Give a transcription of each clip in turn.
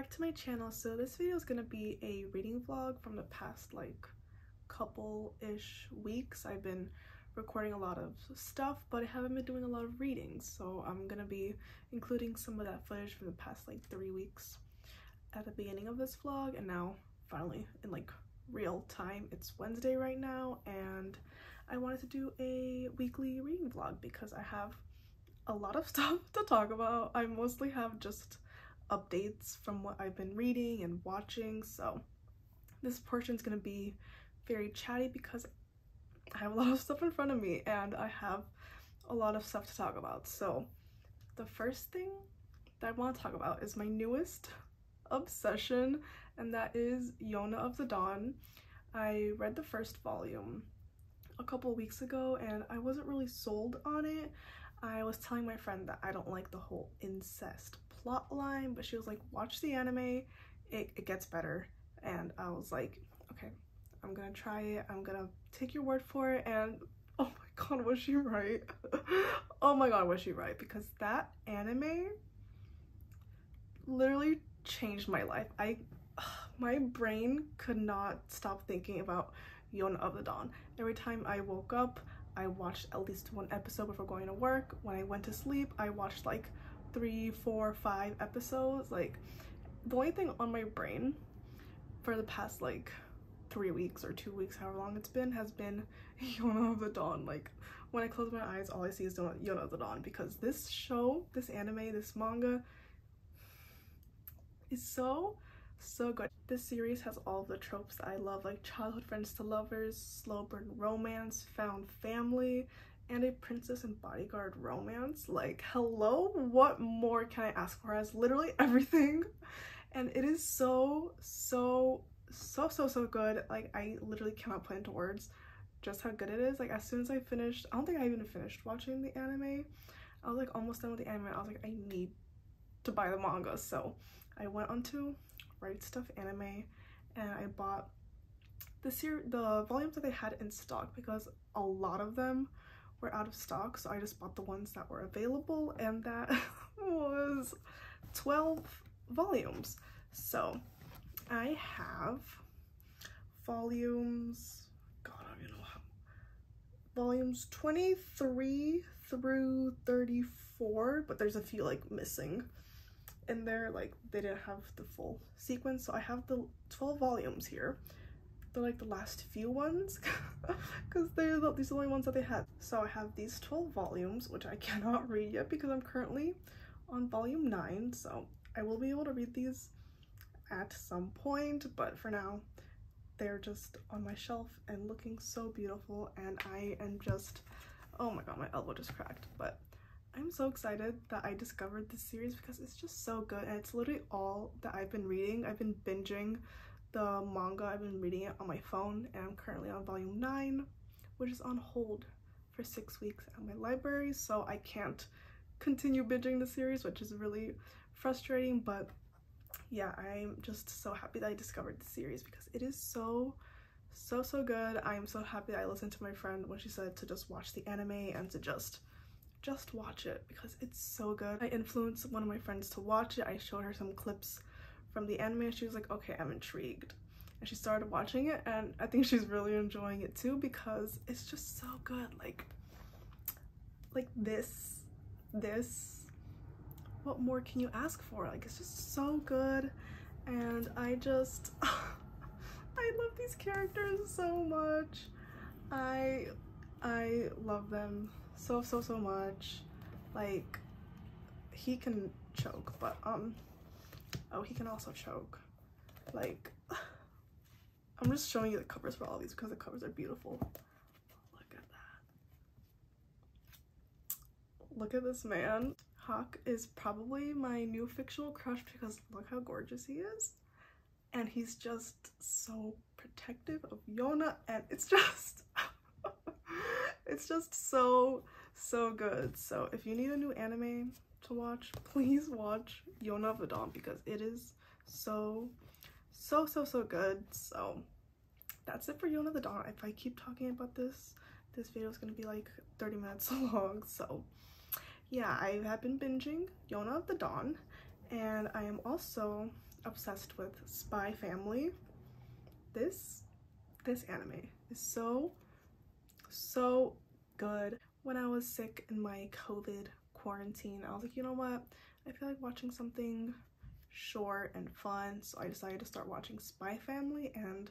Back to my channel. So this video is gonna be a reading vlog from the past like couple-ish weeks. I've been recording a lot of stuff, but I haven't been doing a lot of readings. So I'm gonna be including some of that footage from the past like three weeks at the beginning of this vlog. And now finally in like real time, it's Wednesday right now. And I wanted to do a weekly reading vlog because I have a lot of stuff to talk about. I mostly have just updates from what I've been reading and watching. So this portion is going to be very chatty because I have a lot of stuff in front of me and I have a lot of stuff to talk about. So the first thing that I want to talk about is my newest obsession and that is Yona of the Dawn. I read the first volume a couple weeks ago and I wasn't really sold on it. I was telling my friend that I don't like the whole incest plot line, but she was like, watch the anime, it, it gets better. And I was like, okay, I'm gonna try it, I'm gonna take your word for it, and oh my god, was she right? oh my god, was she right? Because that anime literally changed my life. I, my brain could not stop thinking about Yona of the Dawn. Every time I woke up, I watched at least one episode before going to work. When I went to sleep, I watched like three, four, five episodes. Like the only thing on my brain for the past like three weeks or two weeks, however long it's been, has been Yona of the Dawn. Like when I close my eyes, all I see is Yona of the Dawn because this show, this anime, this manga is so so good. This series has all the tropes I love like childhood friends to lovers, slow burn romance, found family, and a princess and bodyguard romance. Like, hello? What more can I ask for? As literally everything. And it is so, so, so, so, so good. Like, I literally cannot put into words just how good it is. Like, as soon as I finished, I don't think I even finished watching the anime. I was like almost done with the anime. I was like, I need to buy the manga. So I went onto Right Stuf Anime and I bought the ser the volumes that they had in stock because a lot of them were out of stock so I just bought the ones that were available and that was 12 volumes. So I have volumes god I don't know how volumes 23 through 34 but there's a few like missing. In there like they didn't have the full sequence so I have the 12 volumes here they're like the last few ones because they're the, these are the only ones that they had so I have these 12 volumes which I cannot read yet because I'm currently on volume 9 so I will be able to read these at some point but for now they're just on my shelf and looking so beautiful and I am just oh my god my elbow just cracked but I'm so excited that I discovered this series because it's just so good and it's literally all that I've been reading. I've been binging the manga, I've been reading it on my phone and I'm currently on volume 9 which is on hold for six weeks at my library so I can't continue binging the series which is really frustrating but yeah I'm just so happy that I discovered the series because it is so so so good. I am so happy that I listened to my friend when she said to just watch the anime and to just just watch it because it's so good. I influenced one of my friends to watch it. I showed her some clips from the anime and she was like, okay, I'm intrigued. And she started watching it and I think she's really enjoying it too because it's just so good. Like, like this, this, what more can you ask for? Like, it's just so good. And I just, I love these characters so much. I, I love them so so so much like he can choke but um oh he can also choke. Like I'm just showing you the covers for all these because the covers are beautiful. Look at that. Look at this man. Hak is probably my new fictional crush because look how gorgeous he is. And he's just so protective of Yona and it's just it's just so, so good. So if you need a new anime to watch, please watch Yona of the Dawn because it is so, so, so, so good. So that's it for Yona of the Dawn. If I keep talking about this, this video is going to be like 30 minutes long. So yeah, I have been binging Yona of the Dawn and I am also obsessed with Spy Family. This this anime is so so good. When I was sick in my COVID quarantine, I was like, you know what? I feel like watching something short and fun, so I decided to start watching Spy Family and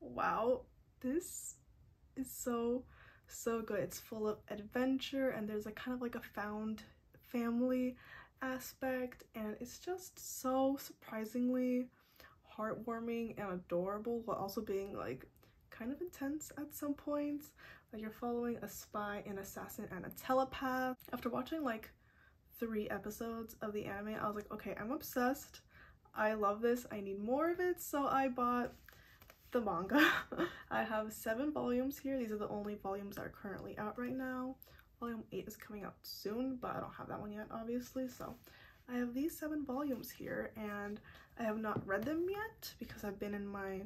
wow, this is so so good. It's full of adventure and there's a kind of like a found family aspect and it's just so surprisingly heartwarming and adorable while also being like kind of intense at some points. You're following a spy, an assassin, and a telepath. After watching like three episodes of the anime, I was like, okay, I'm obsessed. I love this. I need more of it. So I bought the manga. I have seven volumes here. These are the only volumes that are currently out right now. Volume 8 is coming out soon, but I don't have that one yet, obviously. So I have these seven volumes here, and I have not read them yet because I've been in my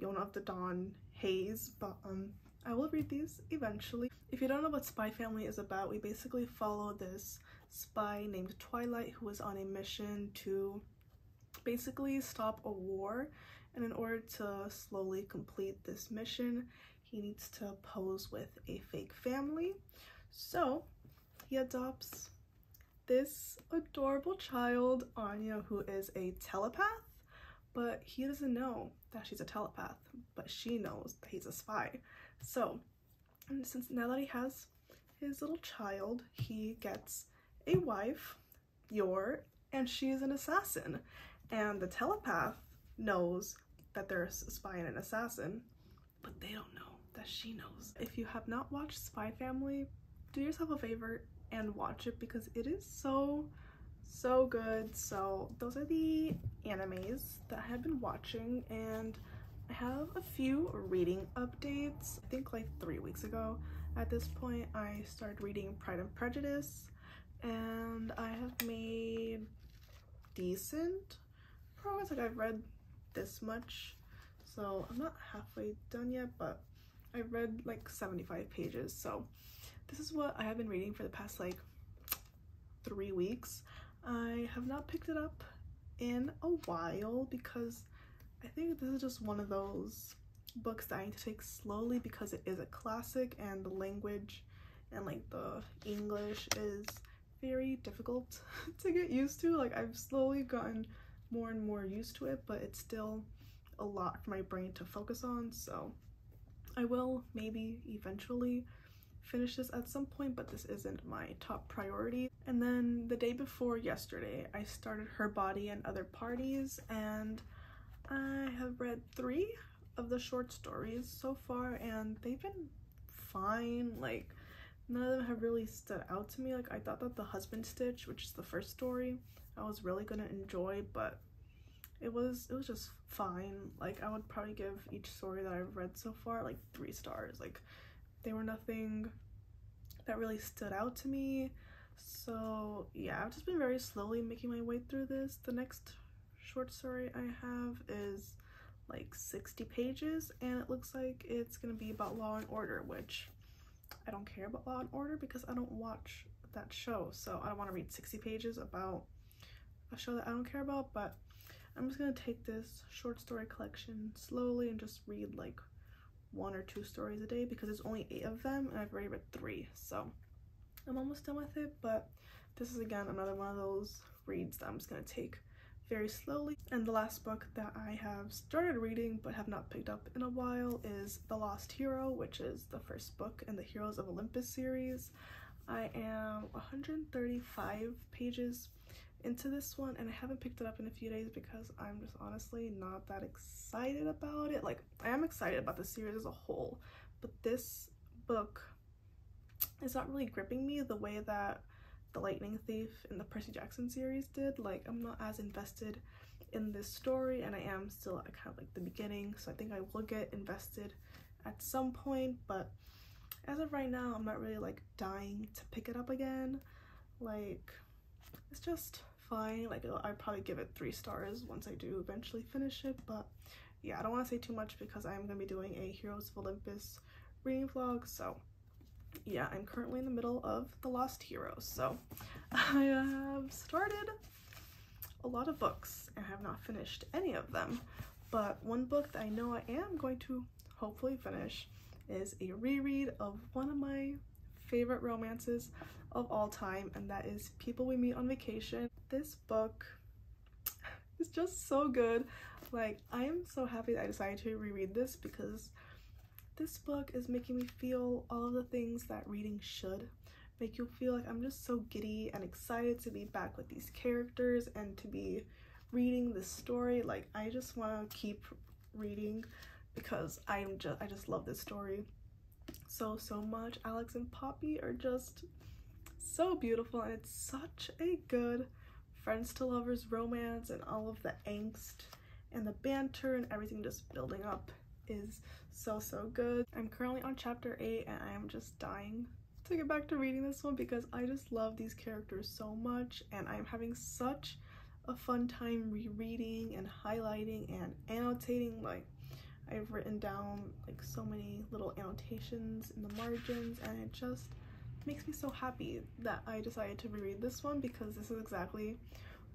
Yona of the Dawn haze, but um, I will read these eventually. If you don't know what Spy Family is about, we basically follow this spy named Twilight who is on a mission to basically stop a war. And in order to slowly complete this mission he needs to pose with a fake family. So he adopts this adorable child Anya who is a telepath. But he doesn't know that she's a telepath but she knows that he's a spy so since now that he has his little child he gets a wife Yor and she is an assassin and the telepath knows that there's a spy and an assassin, but they don't know that she knows. If you have not watched Spy Family, do yourself a favor and watch it because it is so, so good. So those are the animes that I have been watching and I have a few reading updates. I think like three weeks ago at this point I started reading Pride and Prejudice and I have made decent progress. Like I've read this much so I'm not halfway done yet but I read like 75 pages so this is what I have been reading for the past like three weeks I have not picked it up in a while because I think this is just one of those books that I need to take slowly because it is a classic and the language and like the English is very difficult to get used to like I've slowly gotten more and more used to it, but it's still a lot for my brain to focus on, so I will maybe eventually finish this at some point, but this isn't my top priority. And then the day before yesterday, I started Her Body and Other Parties, and I have read three of the short stories so far, and they've been fine. Like, none of them have really stood out to me. Like, I thought that The Husband Stitch, which is the first story, I was really gonna enjoy, but it was it was just fine. Like I would probably give each story that I've read so far like three stars. Like they were nothing that really stood out to me. So yeah, I've just been very slowly making my way through this. The next short story I have is like 60 pages and it looks like it's gonna be about Law and Order, which I don't care about Law and Order because I don't watch that show. So I don't want to read 60 pages about a show that I don't care about, but I'm just gonna take this short story collection slowly and just read like one or two stories a day because there's only eight of them and I've already read three, so I'm almost done with it, but this is again another one of those reads that I'm just gonna take very slowly. And the last book that I have started reading but have not picked up in a while is The Lost Hero, which is the first book in the Heroes of Olympus series. I am 135 pages into this one and I haven't picked it up in a few days because I'm just honestly not that excited about it. Like I am excited about the series as a whole, but this book is not really gripping me the way that The Lightning Thief in the Percy Jackson series did. Like I'm not as invested in this story and I am still at kind of like the beginning so I think I will get invested at some point but as of right now I'm not really like dying to pick it up again like it's just fine like I'd probably give it three stars once I do eventually finish it but yeah I don't want to say too much because I'm gonna be doing a Heroes of Olympus reading vlog so yeah I'm currently in the middle of The Lost Heroes so I have started a lot of books and have not finished any of them. But one book that I know I am going to hopefully finish is a reread of one of my favorite romances of all time, and that is People We Meet on Vacation. This book is just so good. Like, I am so happy that I decided to reread this because this book is making me feel all of the things that reading should make you feel like I'm just so giddy and excited to be back with these characters and to be reading this story. Like I just want to keep reading because I'm just I just love this story so so much. Alex and Poppy are just so beautiful and it's such a good friends to lovers romance and all of the angst and the banter and everything just building up is so so good. I'm currently on chapter 8 and I am just dying to get back to reading this one because I just love these characters so much and I'm having such a fun time rereading and highlighting and annotating like I've written down like so many little annotations in the margins and it just makes me so happy that I decided to reread this one because this is exactly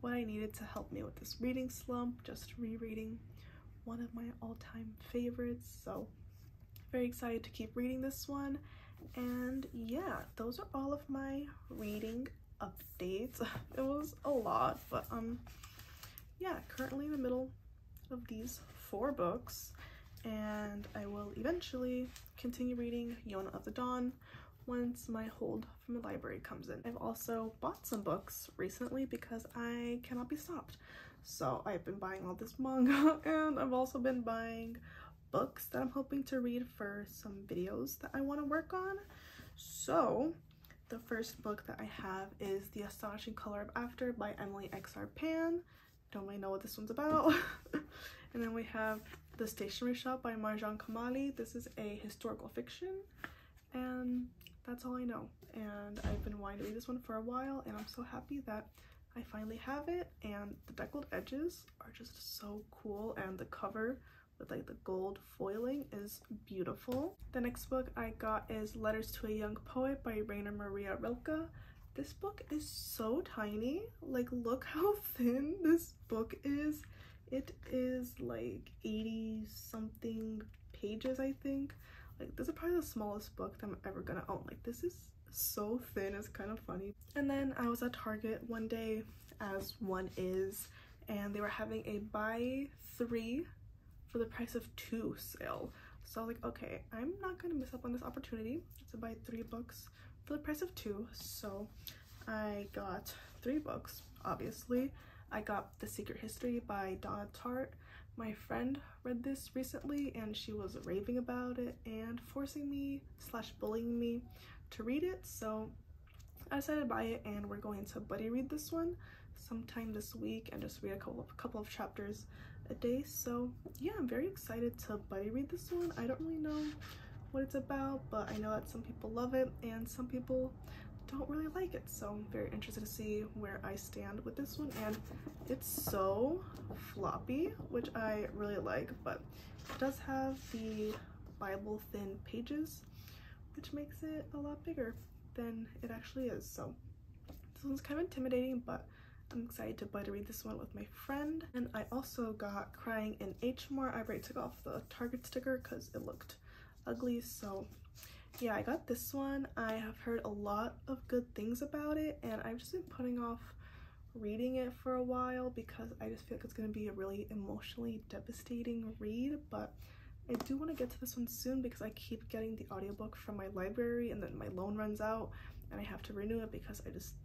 what I needed to help me with this reading slump just rereading one of my all-time favorites so very excited to keep reading this one and yeah those are all of my reading updates it was a lot but um yeah currently in the middle of these four books and I will eventually continue reading Yona of the Dawn once my hold from the library comes in. I've also bought some books recently because I cannot be stopped. So I've been buying all this manga and I've also been buying books that I'm hoping to read for some videos that I want to work on. So the first book that I have is The Astonishing Color of After by Emily X.R. Pan. Don't really know what this one's about. and then we have The Stationery Shop by Marjan Kamali. This is a historical fiction and that's all I know. And I've been wanting to read this one for a while and I'm so happy that I finally have it and the deckled edges are just so cool and the cover with like the gold foiling is beautiful. The next book I got is Letters to a Young Poet by Rainer Maria Rilke. This book is so tiny. Like look how thin this book is. It is like 80 something pages I think. Like this is probably the smallest book that I'm ever gonna own. Like this is so thin it's kind of funny. And then i was at target one day as one is and they were having a buy three for the price of two sale. So like okay i'm not gonna miss up on this opportunity to buy three books for the price of two. So i got three books obviously. I got the secret history by donna tartt. My friend read this recently and she was raving about it and forcing me slash bullying me to read it so I decided to buy it and we're going to buddy read this one sometime this week and just read a couple of, couple of chapters a day. So yeah I'm very excited to buddy read this one. I don't really know what it's about but I know that some people love it and some people don't really like it. So I'm very interested to see where I stand with this one and it's so floppy which I really like but it does have the Bible thin pages which makes it a lot bigger than it actually is. So this one's kind of intimidating, but I'm excited to buddy read this one with my friend. And I also got Crying in H Mart. I already took off the Target sticker because it looked ugly. So yeah, I got this one. I have heard a lot of good things about it and I've just been putting off reading it for a while because I just feel like it's going to be a really emotionally devastating read. But I do want to get to this one soon because I keep getting the audiobook from my library and then my loan runs out and I have to renew it because I just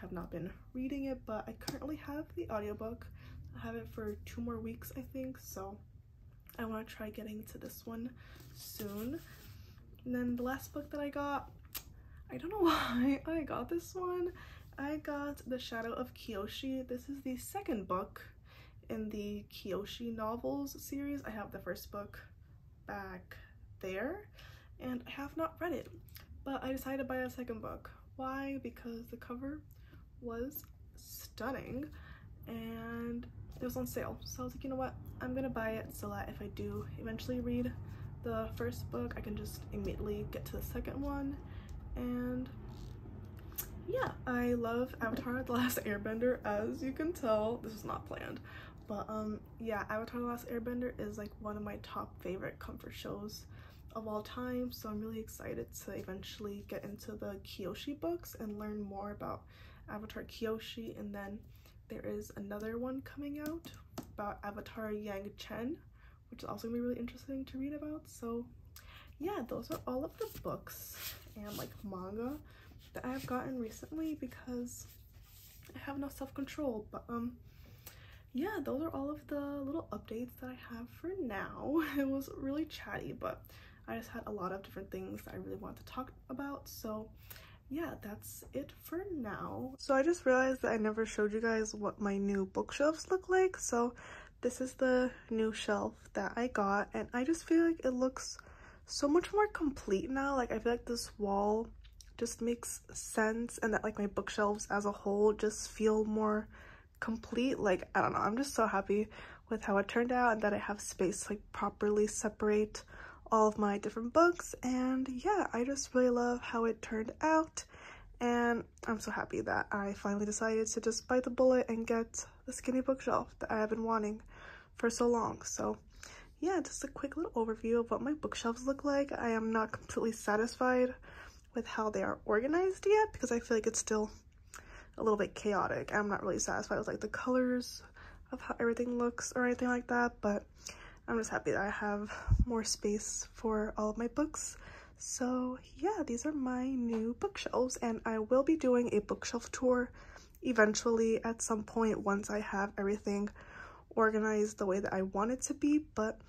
have not been reading it but I currently have the audiobook. I have it for two more weeks I think so I want to try getting to this one soon. And then the last book that I got, I don't know why I got this one. I got The Shadow of Kyoshi. This is the second book in the Kyoshi novels series. I have the first book back there and I have not read it. But I decided to buy a second book. Why? Because the cover was stunning and it was on sale. So I was like you know what? I'm gonna buy it so that if I do eventually read the first book I can just immediately get to the second one. And yeah, I love Avatar The Last Airbender as you can tell. This is not planned. But um yeah, Avatar The Last Airbender is like one of my top favorite comfort shows of all time. So I'm really excited to eventually get into the Kyoshi books and learn more about Avatar Kyoshi. And then there is another one coming out about Avatar Yang Chen, which is also gonna be really interesting to read about. So yeah, those are all of the books and like manga that I have gotten recently because I have no self-control. But um yeah, those are all of the little updates that I have for now. It was really chatty, but I just had a lot of different things I really wanted to talk about. So yeah, that's it for now. So I just realized that I never showed you guys what my new bookshelves look like. So this is the new shelf that I got and I just feel like it looks so much more complete now. Like I feel like this wall just makes sense and that like my bookshelves as a whole just feel more complete. Like I don't know, I'm just so happy with how it turned out and that I have space to like properly separate all of my different books and yeah I just really love how it turned out and I'm so happy that I finally decided to just bite the bullet and get the skinny bookshelf that I have been wanting for so long so yeah just a quick little overview of what my bookshelves look like I am not completely satisfied with how they are organized yet because I feel like it's still a little bit chaotic I'm not really satisfied with like the colors of how everything looks or anything like that but I'm just happy that I have more space for all of my books. So yeah, these are my new bookshelves and I will be doing a bookshelf tour eventually at some point once I have everything organized the way that I want it to be. But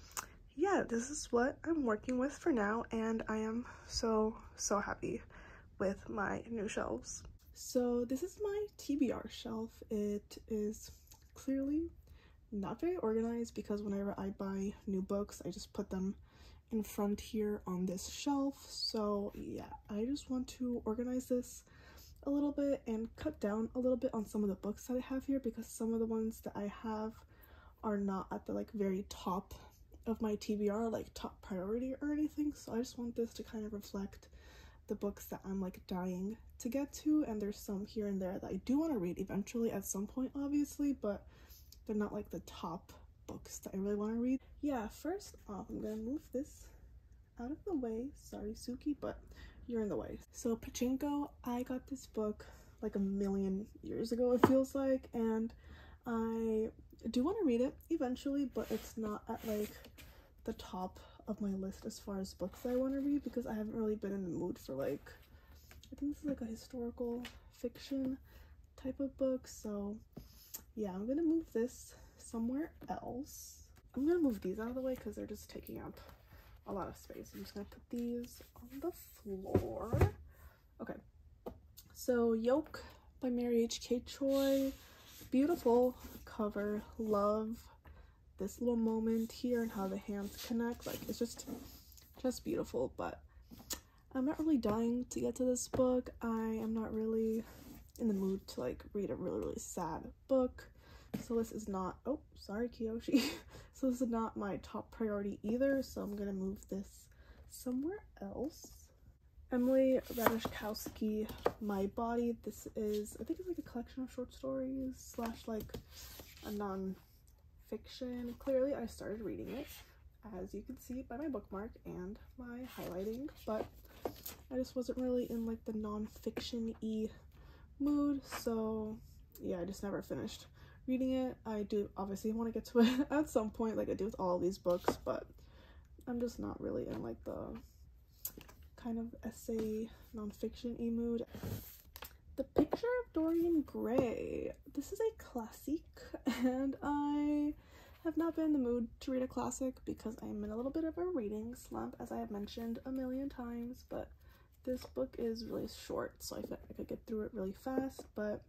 yeah, this is what I'm working with for now and I am so, so happy with my new shelves. So this is my TBR shelf. It is clearly not very organized because whenever I buy new books, I just put them in front here on this shelf. So yeah, I just want to organize this a little bit and cut down a little bit on some of the books that I have here because some of the ones that I have are not at the like very top of my TBR, like top priority or anything. So I just want this to kind of reflect the books that I'm like dying to get to and there's some here and there that I do want to read eventually at some point obviously but they're not like the top books that I really want to read. Yeah, first off, I'm gonna move this out of the way. Sorry, Suki, but you're in the way. So Pachinko, I got this book like a million years ago, it feels like, and I do want to read it eventually, but it's not at like the top of my list as far as books I want to read because I haven't really been in the mood for like, I think this is like a historical fiction type of book, so yeah, I'm gonna move this somewhere else. I'm gonna move these out of the way because they're just taking up a lot of space. I'm just gonna put these on the floor. Okay, so Yoke by Mary H.K. Choi. Beautiful cover. Love this little moment here and how the hands connect. Like, it's just, just beautiful. But I'm not really dying to get to this book. I am not really in the mood to like read a really really sad book so this is not oh sorry kyoshi so this is not my top priority either so I'm gonna move this somewhere else Emily Ratajkowski My Body this is I think it's like a collection of short stories slash like a non-fiction clearly I started reading it as you can see by my bookmark and my highlighting but I just wasn't really in like the non-fiction-y mood so yeah i just never finished reading it. I do obviously want to get to it at some point like i do with all these books but i'm just not really in like the kind of essay nonfiction e mood. The picture of dorian gray. This is a classic and i have not been in the mood to read a classic because i'm in a little bit of a reading slump as i have mentioned a million times but this book is really short, so I feel like I could get through it really fast, but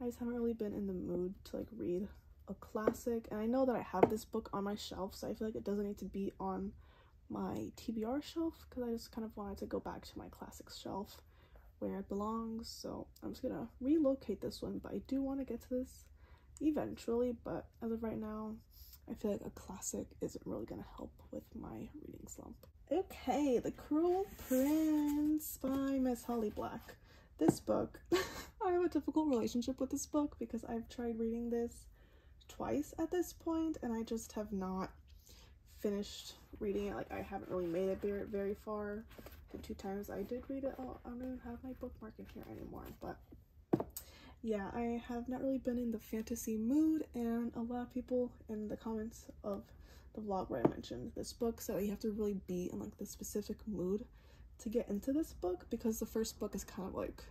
I just haven't really been in the mood to like read a classic. And I know that I have this book on my shelf, so I feel like it doesn't need to be on my TBR shelf because I just kind of wanted to go back to my classics shelf where it belongs. So I'm just gonna relocate this one, but I do want to get to this eventually. But as of right now, I feel like a classic isn't really gonna help with my reading slump. Okay, The Cruel Prince by Miss Holly Black. this book, I have a difficult relationship with this book because I've tried reading this twice at this point and I just have not finished reading it. Like I haven't really made it very, very far. The two times I did read it, oh, I don't even have my bookmark in here anymore. But yeah, I have not really been in the fantasy mood and a lot of people in the comments of the vlog where I mentioned this book so you have to really be in like the specific mood to get into this book because the first book is kind of like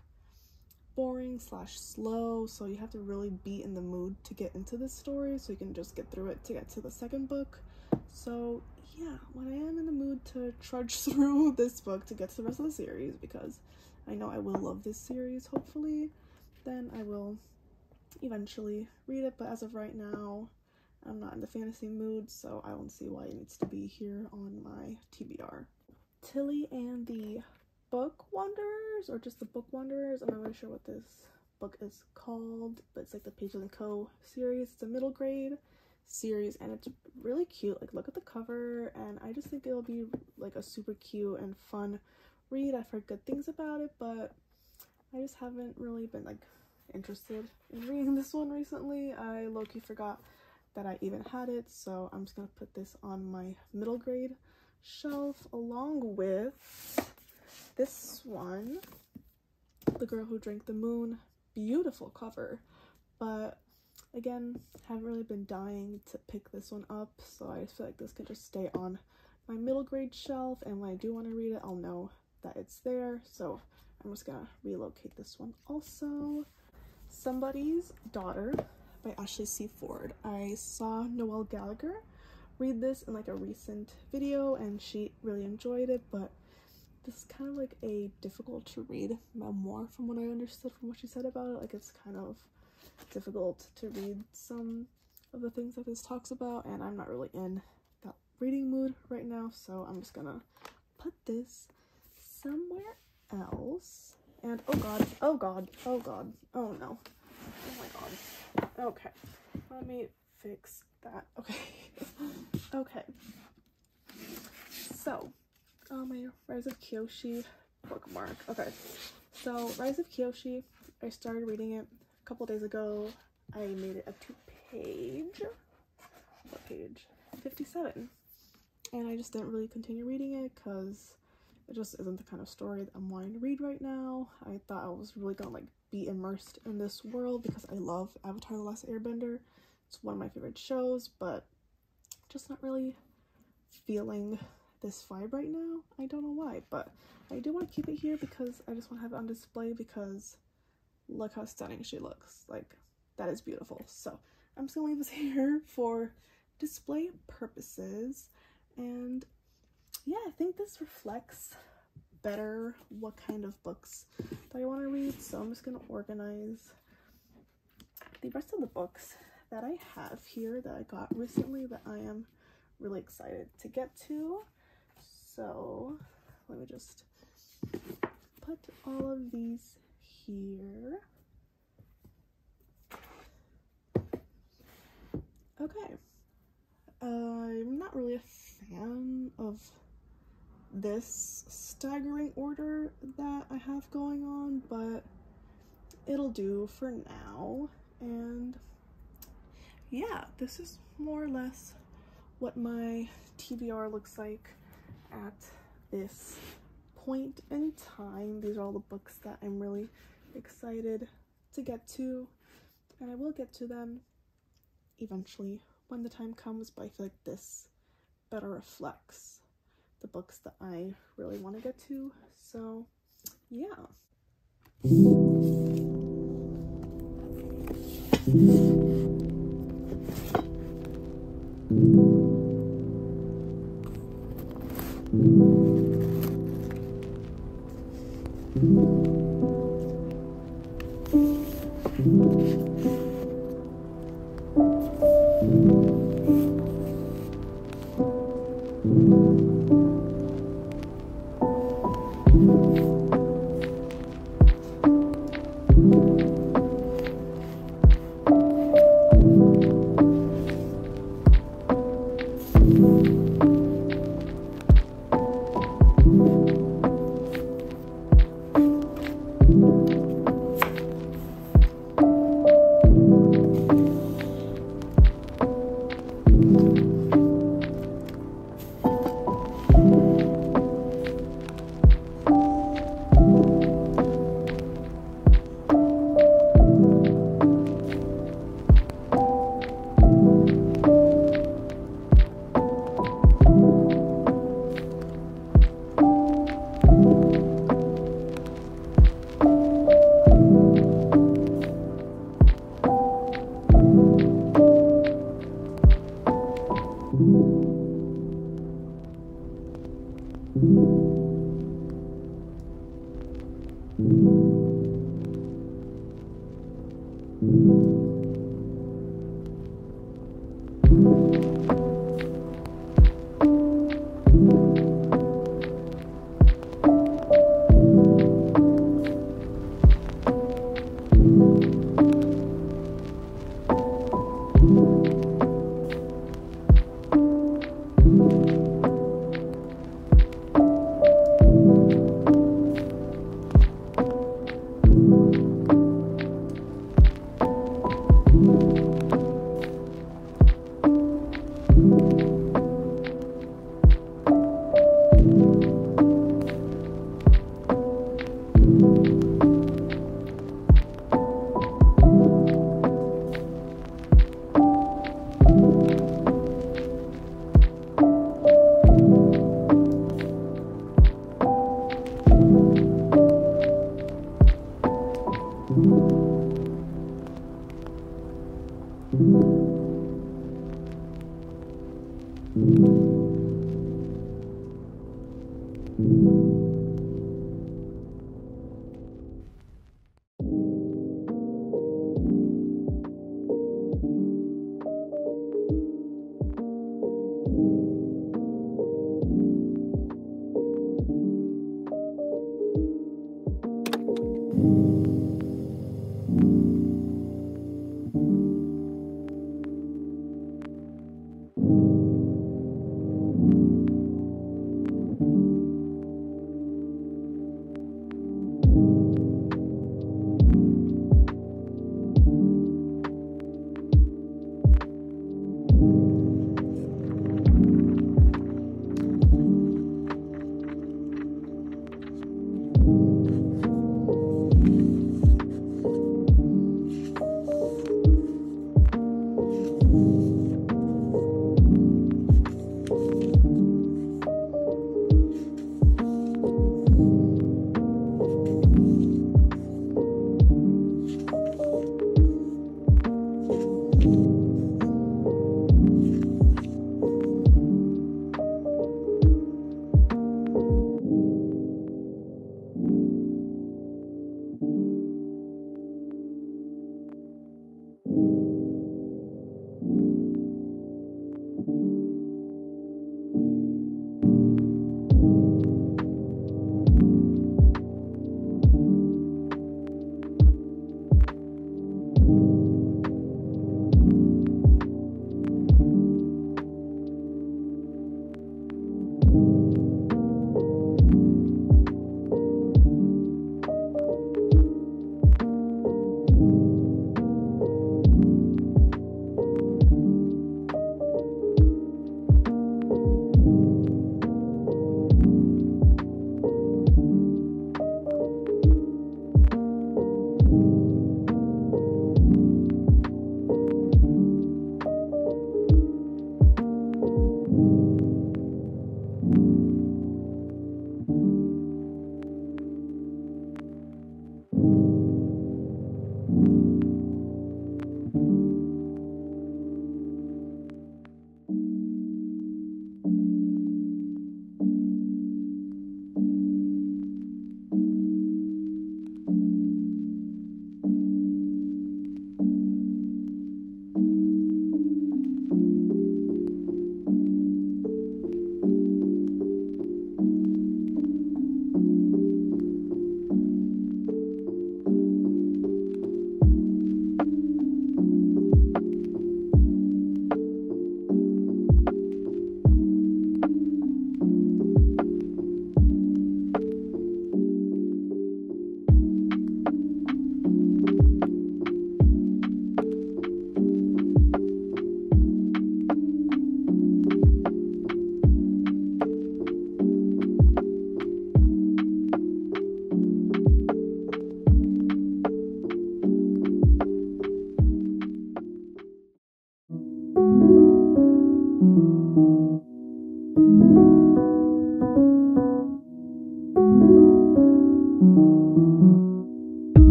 boring slash slow so you have to really be in the mood to get into this story so you can just get through it to get to the second book. So yeah when i am in the mood to trudge through this book to get to the rest of the series because i know i will love this series hopefully then i will eventually read it but as of right now i'm not in the fantasy mood so i don't see why it needs to be here on my tbr tilly and the book wanderers or just the book wanderers i'm not really sure what this book is called but it's like the Pages and Co series. It's a middle grade series and it's really cute. Like look at the cover and i just think it'll be like a super cute and fun read. I've heard good things about it but i just haven't really been like interested in reading this one recently. I low-key forgot that i even had it so i'm just gonna put this on my middle grade shelf along with this one. The girl who drank the moon beautiful cover. But again haven't really been dying to pick this one up so i just feel like this could just stay on my middle grade shelf and when i do want to read it i'll know that it's there. So i'm just gonna relocate this one also somebody's daughter by ashley c. Ford. I saw noelle gallagher read this in like a recent video and she really enjoyed it but this is kind of like a difficult to read memoir from what i understood from what she said about it. Like it's kind of difficult to read some of the things that this talks about and I'm not really in that reading mood right now so I'm just gonna put this somewhere else and oh god oh god oh god oh no. Oh my god. Okay let me fix that okay. Okay. So oh my rise of kyoshi bookmark okay. So rise of kyoshi i started reading it a couple days ago. I made it up to page what page? 57 and I just didn't really continue reading it because it just isn't the kind of story that I'm wanting to read right now. I thought I was really gonna like be immersed in this world because I love Avatar The Last Airbender. It's one of my favorite shows, but just not really feeling this vibe right now. I don't know why, but I do want to keep it here because I just want to have it on display because look how stunning she looks. Like, that is beautiful. So, I'm just gonna leave this here for display purposes. And yeah, I think this reflects better what kind of books that I want to read. So I'm just gonna organize the rest of the books that I have here that I got recently that I am really excited to get to. So let me just put all of these here. Okay. Uh, I'm not really a fan of this staggering order that I have going on, but it'll do for now. And yeah, this is more or less what my TBR looks like at this point in time. These are all the books that I'm really excited to get to, and I will get to them eventually when the time comes, but I feel like this better reflects the books that I really want to get to. So, yeah.